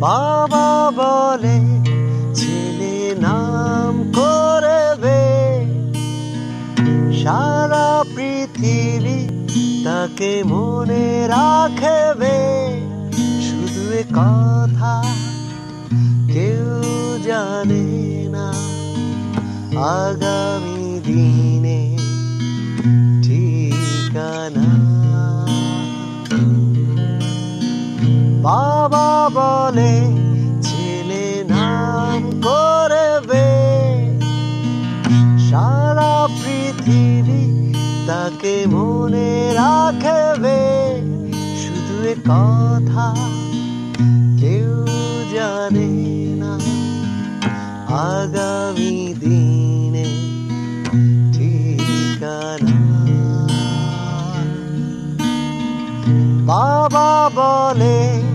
বাবা বলে, ছেলে নাম করবে। সারা পৃথিবী তাকে মনে রাখবে। শুধু কথা কেউ জানে না। আগামী দিনে বাবা বলে, ছেলে নাম করবে। সারা পৃথিবী তাকে মনে রাখবে। শুধু কথা কেউ জানে না। আগামী দিনে বাবা বলে